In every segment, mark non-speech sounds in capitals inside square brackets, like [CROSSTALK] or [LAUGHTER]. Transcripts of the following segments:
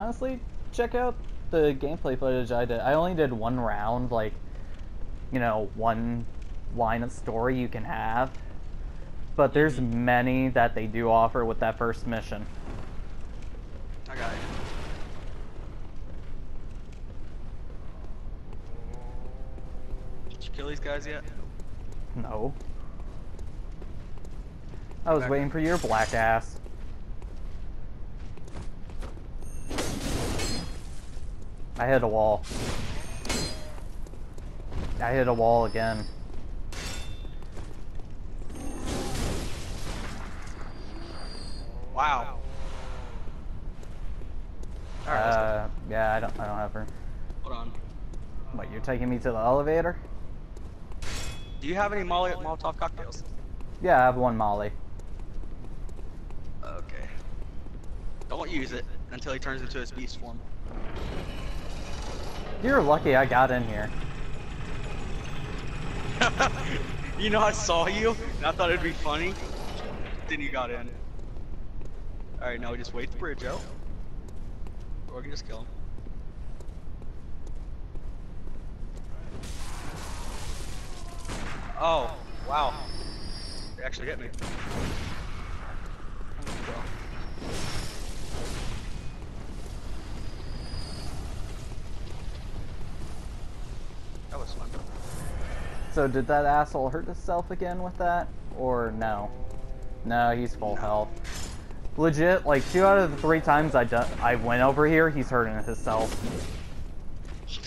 Honestly, check out the gameplay footage I did. I only did one round, like, you know, one line of story you can have. But there's mm-hmm. many that they do offer with that first mission. I got it. Did you kill these guys yet? No. I was Okay. waiting for your black ass. I hit a wall. I hit a wall again. Wow. Alright. Uh, yeah, I don't, I don't have her. Hold on. What, you're taking me to the elevator? Do you have any Molly Molotov cocktails? Yeah, I have one Molly. Okay. Don't use it until he turns into his beast form. You're lucky I got in here. [LAUGHS] you know, I saw you, and I thought it'd be funny. Then you got in. Alright, now we just wait the bridge out. Or we can just kill him. Oh, wow. They actually hit me. That was fun. So did that asshole hurt himself again with that? Or no? No, he's full health. Legit, like two out of the three times I done, I went over here, he's hurting himself.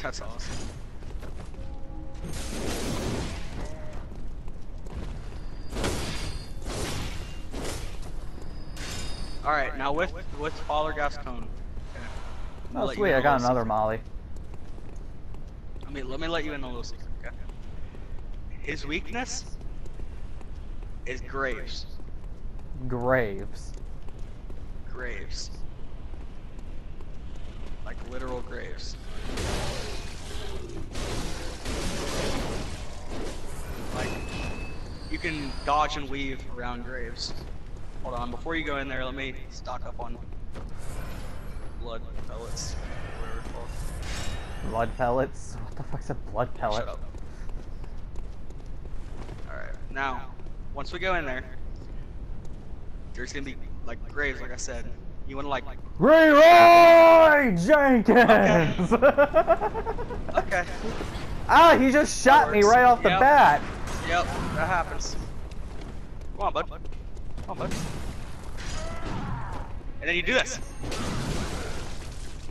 That's awesome. Alright, now with with Father Gascoigne. Okay. Oh sweet, I got another Molly. secret. Let me let me let you in a little secret? His weakness is graves. Graves. Graves. Like literal graves. Like you can dodge and weave around graves. Hold on, before you go in there, let me stock up on blood pellets. Whatever it's called. Blood pellets? What the fuck's a blood pellet? Shut up. Alright, now, once we go in there, there's gonna be like graves, like I said. You wanna like Leroy Jenkins! [LAUGHS] Okay. ah, he just shot me right off the Yep. bat. Yep, that happens. Come on, bud. Come on, bud. And then you do this.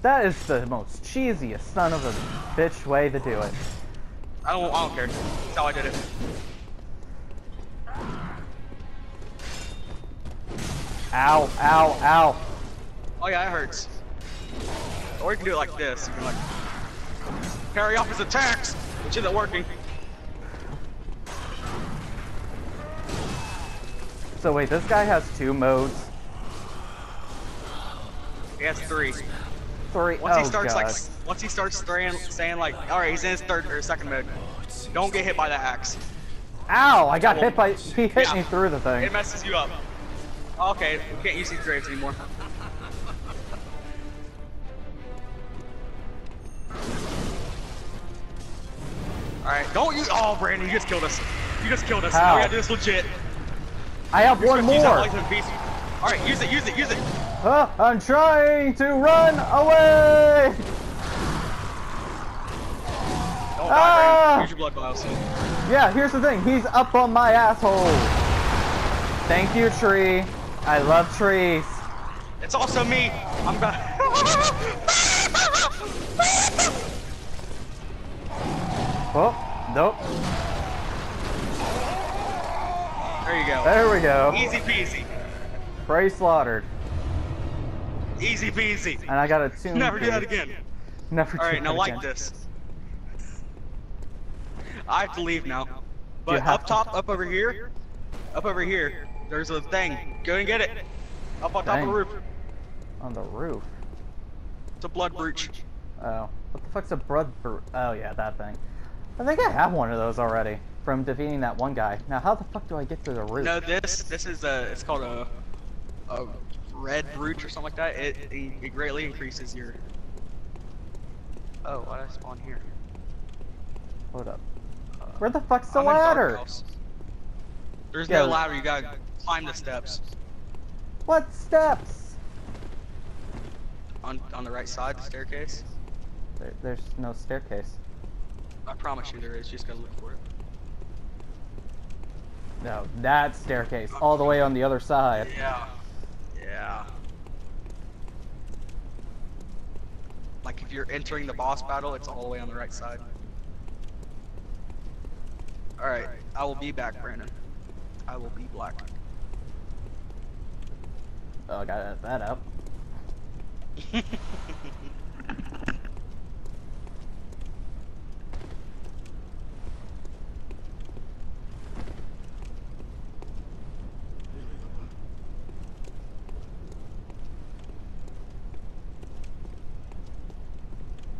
That is the most cheesiest son of a bitch way to do it. I don't I don't care. That's how I did it. Ow, ow, ow. Oh yeah, it hurts. Or you can do it like this. You can like carry off his attacks, which isn't working. So wait, this guy has two modes. He has three. Three. Once oh he starts god. like, once he starts saying, saying like, all right, he's in his third or second mode. Don't get hit by that axe. Ow! I got hit by. He hit yeah. me through the thing. It messes you up. Okay, we can't use these graves anymore. Alright, don't use- Oh, Brandon, you just killed us. You just killed us. How? Now we gotta do this legit. I have You're one supposed to use that more. Alright, use it, use it, use it. Huh, I'm trying to run away. Don't Ah! die. Use your blood vials. Yeah, here's the thing. He's up on my asshole. Thank you, tree. I love trees. It's also me. I'm gonna. [LAUGHS] Oh, nope. there you go. There we go. Easy peasy. Prey slaughtered. Easy peasy. And I got a tune. Never do that again. Never do Alright, now like this. I have to leave now. But up to- top, up over here, up over here, there's a thing. Go and get it. Up on top of the roof. On the roof. It's a blood brooch. Oh. What the fuck's a blood br- Oh, yeah, that thing. I think I have one of those already. From defeating that one guy. Now, how the fuck do I get to the roof? No, this this is a it's called a a red brooch or something like that, it, it, it greatly increases your. Oh, why did I spawn here? Hold up. Uh, Where the fuck's the I'm ladder? House. There's Yeah. no ladder. You gotta climb the steps What steps? on on the right side, the staircase. There, there's no staircase. I promise you there is. You just gotta look for it. No, that staircase, all the way on the other side. Yeah. Yeah. Like if you're entering the boss battle, it's all the way on the right side. Alright, I will be back, Brandon. I will be black. Oh, I got that up. [LAUGHS]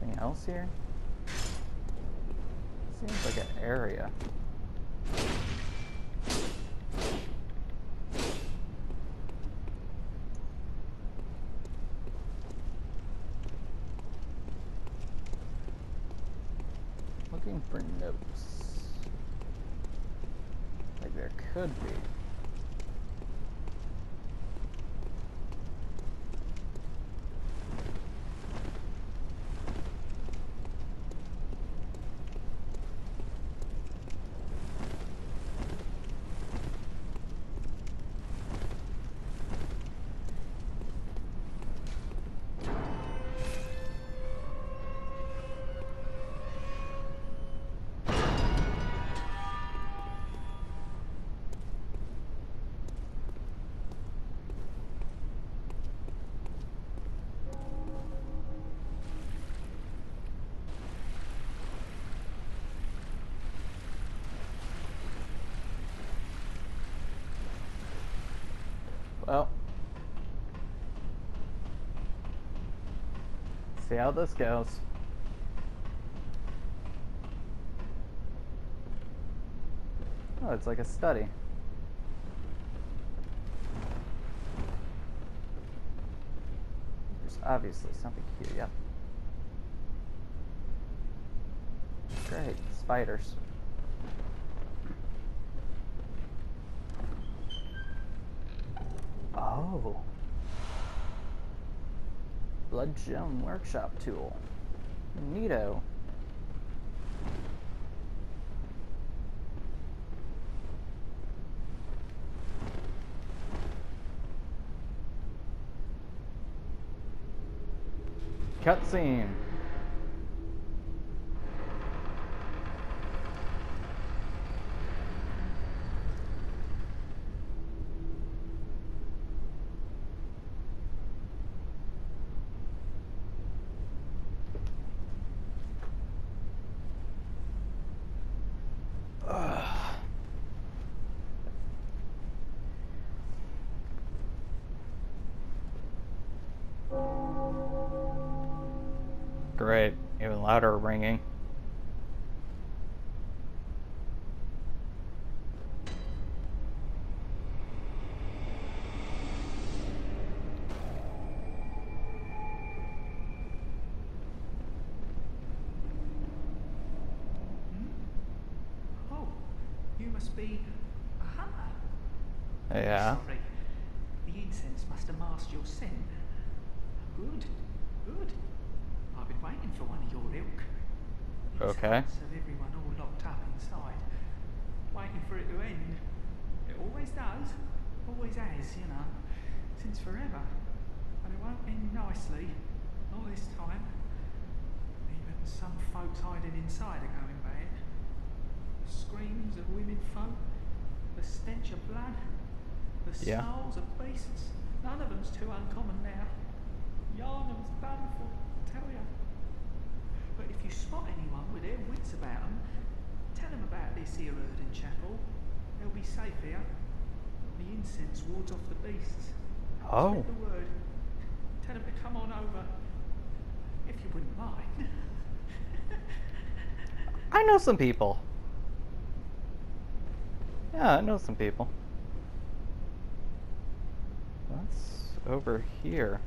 Anything else here? Seems like an area. Looking for notes. Like there could be. Well. See how this goes. Oh, it's like a study. There's obviously something here, yep. Great, spiders. Oh. Blood Gem Workshop Tool. Neato. Cutscene. Great, even louder ringing. Hmm? Oh, you must be. Yeah. Sorry. The incense must have masked your scent. Good, good. I've been waiting for one of your ilk. Okay. Have everyone all locked up inside, waiting for it to end. It always does, always has, you know, since forever. But it won't end nicely, not this time. Even some folks hiding inside are going bad. The screams of women folk, the stench of blood, the Yeah. snarls of beasts. None of them's too uncommon now. Yharnam's done for, I tell ya. But if you spot anyone with their wits about 'em, tell 'em about this here Oedon Chapel. They'll be safe here. The incense wards off the beasts. Oh. Spread the word. Tell 'em to come on over. If you wouldn't mind. [LAUGHS] I know some people. Yeah, I know some people. Let's over here?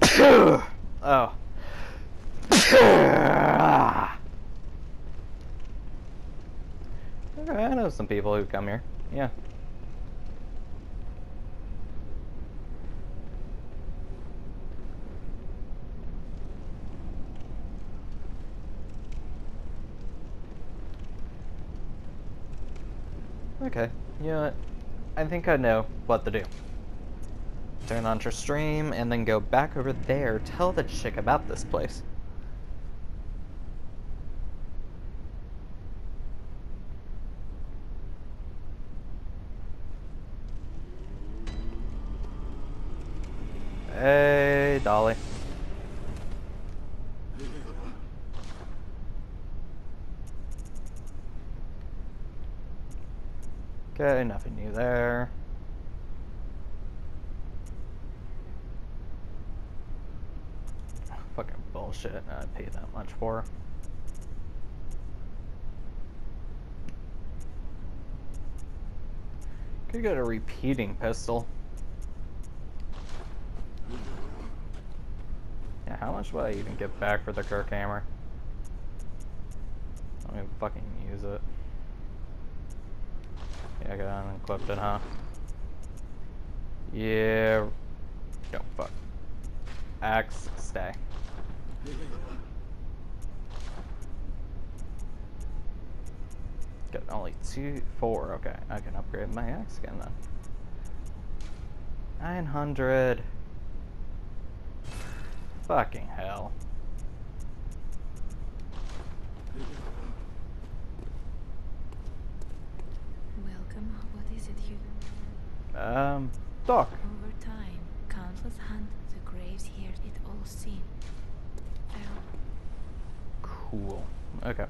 [LAUGHS] oh. I know some people who come here. Yeah. Okay, you know what? I think I know what to do. Turn on your stream and then go back over there, tell the chick about this place. Hey, Dolly. Okay, nothing new there. Fucking bullshit. I uh, paid that much for. Could get a repeating pistol. Yeah, how much would I even get back for the Kirkhammer? I don't even fucking use it. Yeah, I got unequipped it, huh? Yeah. Don't fuck. Axe, stay. Got only two, four. Okay, I can upgrade my axe again then. 900. Fucking hell. Welcome. What is it you? Um, Doc. Over time, countless hunt the graves here. It all seemed. Cool. Okay.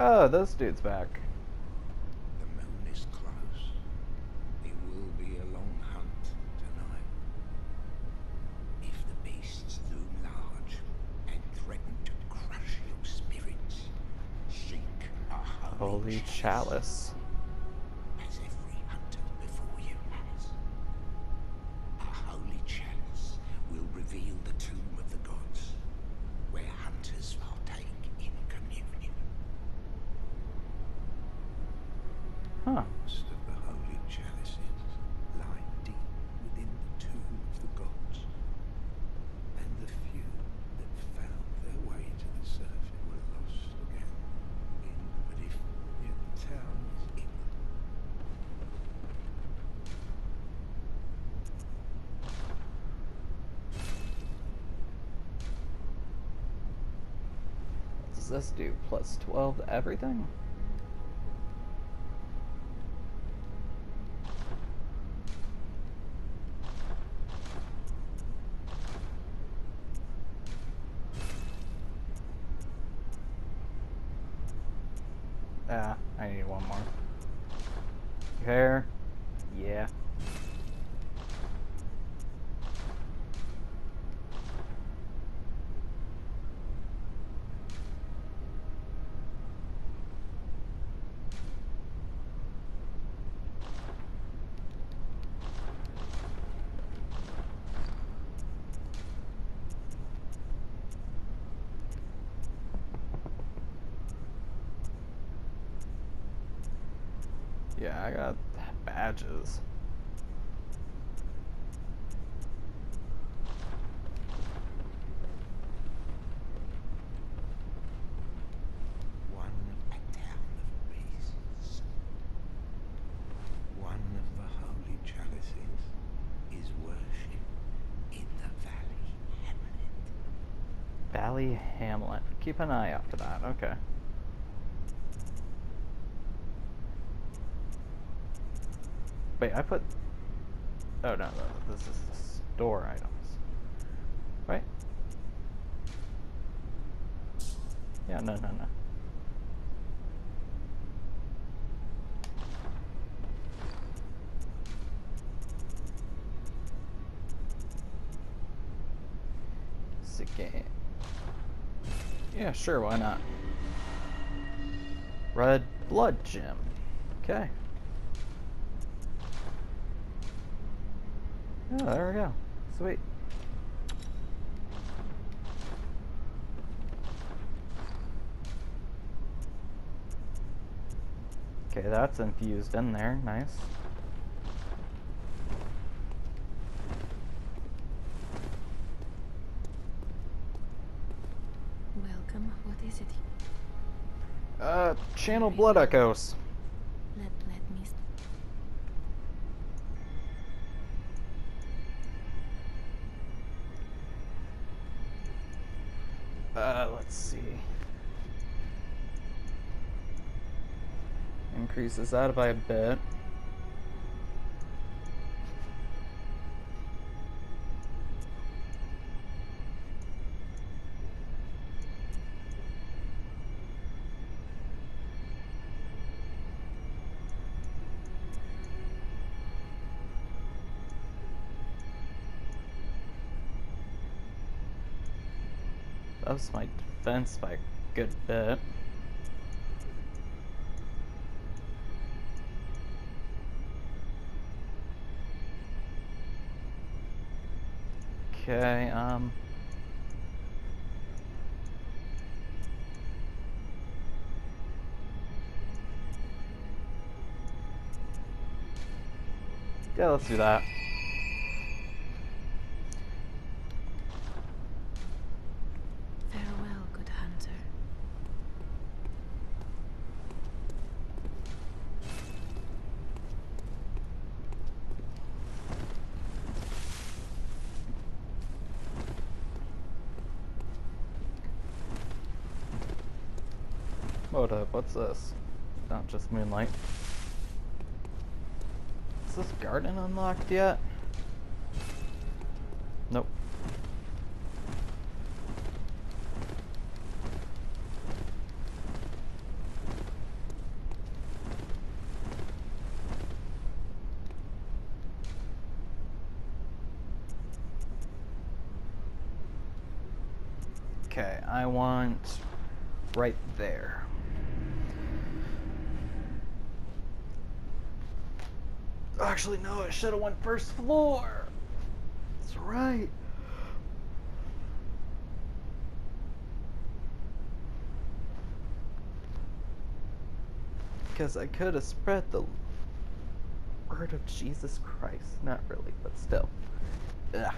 Oh, this dude's back. The moon is close. It will be a long hunt tonight. If the beasts loom large and threaten to crush your spirits, seek a holy, chalice. as every hunter before you has. A holy chalice will reveal the tomb of the gods, where hunters partake in communion. Huh. Most of the holy chalices lie deep within the tomb of the gods, and the few that found their way to the surface were lost again. In, but if your town is in What does this do? Plus 12 everything? Ah, I need one more. Hair? Yeah. Yeah, I got badges. one town of beasts. One of the holy chalices is worship in the. Valley Hamlet. Keep an eye out for that. Okay. Wait, I put... Oh, no, no this is store items. Right? Yeah, no, no, no. Yeah, sure, why not? Red blood gem. Okay. Oh, there we go. Sweet. Okay, that's infused in there. Nice. Welcome. What is it? Uh, channel blood echoes. Let's see. Increases that by a bit. That's my defense by a good bit. Okay, um. Yeah, let's do that. Farewell, good hunter. Hold up, what's this? Not just moonlight. Is this garden unlocked yet? Nope. Okay, I want right there. Actually, no, I should have went first floor. That's right. Because I could have spread the word of Jesus Christ. Not really, but still. Ugh.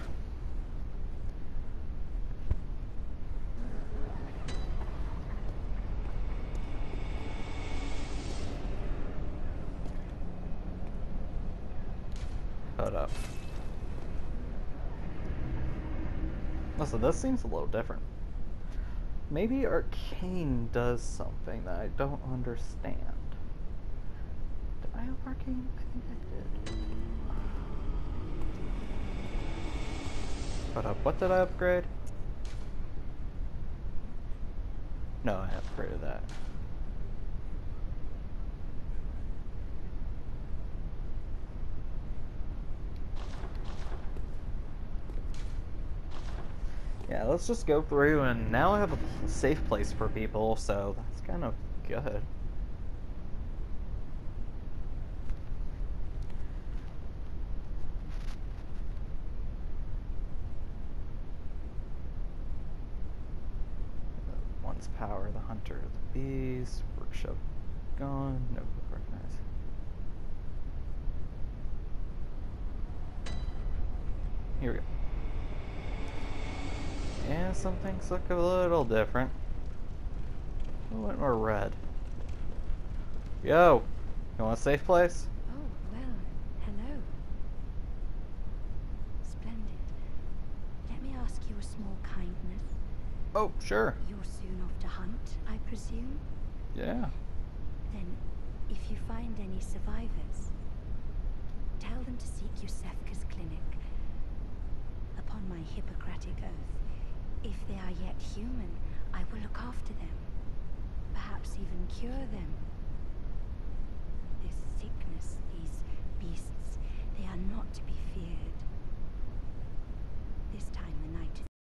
Hold up. Listen, this seems a little different. Maybe Arcane does something that I don't understand. Did I have Arcane? I think I did. Hold up, what did I upgrade? No, I upgraded that. Yeah, let's just go through and now I have a safe place for people, so that's kind of good. Uh, one's power, the hunter, the bees, workshop gone, no recognize. Here we go. Yeah, some things look a little different. A little more red. Yo! You want a safe place? Oh, well, hello. Splendid. Let me ask you a small kindness. Oh, sure. You're soon off to hunt, I presume? Yeah. Then, if you find any survivors, tell them to seek Iosefka's clinic. Upon my Hippocratic oath, if they are yet human, I will look after them. Perhaps even cure them. This sickness, these beasts, they are not to be feared.